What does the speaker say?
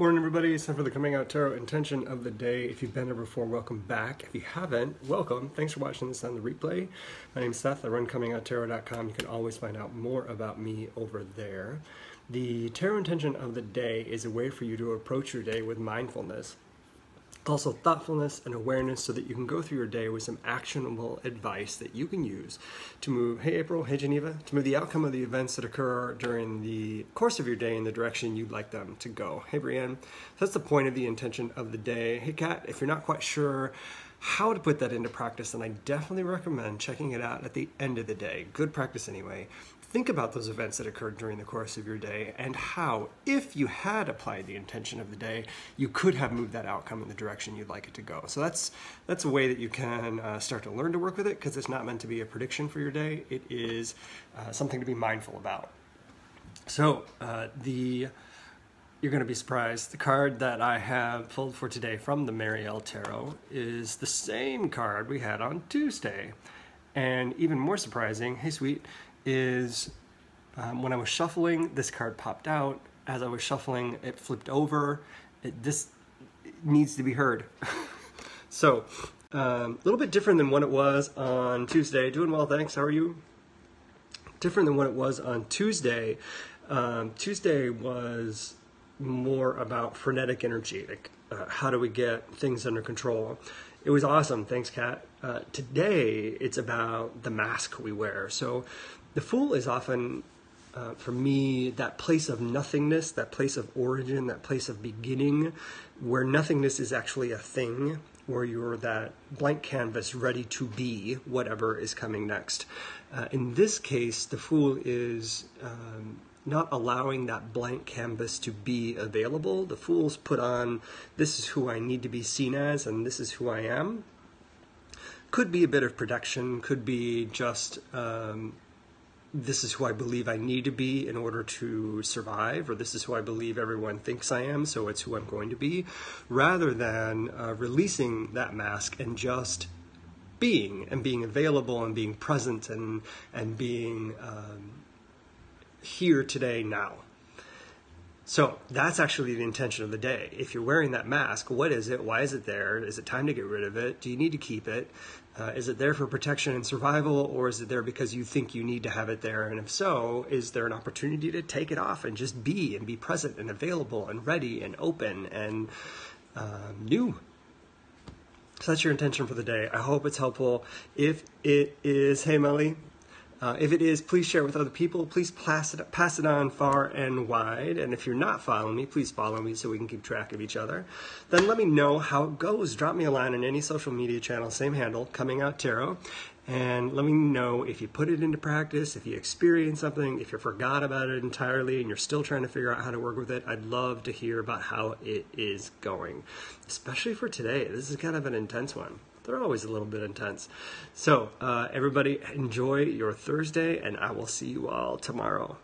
Morning, everybody. It's time for the Coming Out Tarot intention of the day. If you've been here before, welcome back. If you haven't, welcome. Thanks for watching this on the replay. My name's Seth. I run ComingOutTarot.com. You can always find out more about me over there. The tarot intention of the day is a way for you to approach your day with mindfulness also thoughtfulness and awareness so that you can go through your day with some actionable advice that you can use to move, hey April, hey Geneva, to move the outcome of the events that occur during the course of your day in the direction you'd like them to go. Hey Brienne, that's the point of the intention of the day. Hey Kat, if you're not quite sure how to put that into practice, and I definitely recommend checking it out at the end of the day. Good practice anyway. Think about those events that occurred during the course of your day and how, if you had applied the intention of the day, you could have moved that outcome in the direction you'd like it to go. So that's that's a way that you can uh, start to learn to work with it because it's not meant to be a prediction for your day. It is uh, something to be mindful about. So uh, the you're going to be surprised. The card that I have pulled for today from the Mary-El Tarot is the same card we had on Tuesday. And even more surprising, hey sweet, is um, when I was shuffling, this card popped out. As I was shuffling, it flipped over. It, this needs to be heard. so, um, a um, little bit different than what it was on Tuesday. Doing well, thanks. How are you? Different than what it was on Tuesday. Um, Tuesday was more about frenetic energy. Like, uh, how do we get things under control? It was awesome. Thanks, Kat. Uh, today, it's about the mask we wear. So, the Fool is often, uh, for me, that place of nothingness, that place of origin, that place of beginning, where nothingness is actually a thing, where you're that blank canvas ready to be whatever is coming next. Uh, in this case, the Fool is. Um, not allowing that blank canvas to be available. The Fool's put on, this is who I need to be seen as, and this is who I am. Could be a bit of protection, could be just um, this is who I believe I need to be in order to survive, or this is who I believe everyone thinks I am, so it's who I'm going to be, rather than uh, releasing that mask and just being and being available and being present and and being um, here today now. So that's actually the intention of the day. If you're wearing that mask, what is it? Why is it there? Is it time to get rid of it? Do you need to keep it? Uh, is it there for protection and survival, or is it there because you think you need to have it there? And if so, is there an opportunity to take it off and just be and be present and available and ready and open and uh, new? So that's your intention for the day. I hope it's helpful. If it is, hey Melly, uh, if it is, please share with other people. Please pass it, pass it on far and wide. And if you're not following me, please follow me so we can keep track of each other. Then let me know how it goes. Drop me a line on any social media channel, same handle, Coming Out Tarot. And let me know if you put it into practice, if you experience something, if you forgot about it entirely and you're still trying to figure out how to work with it. I'd love to hear about how it is going, especially for today. This is kind of an intense one they're always a little bit intense. So, uh, everybody, enjoy your Thursday, and I will see you all tomorrow.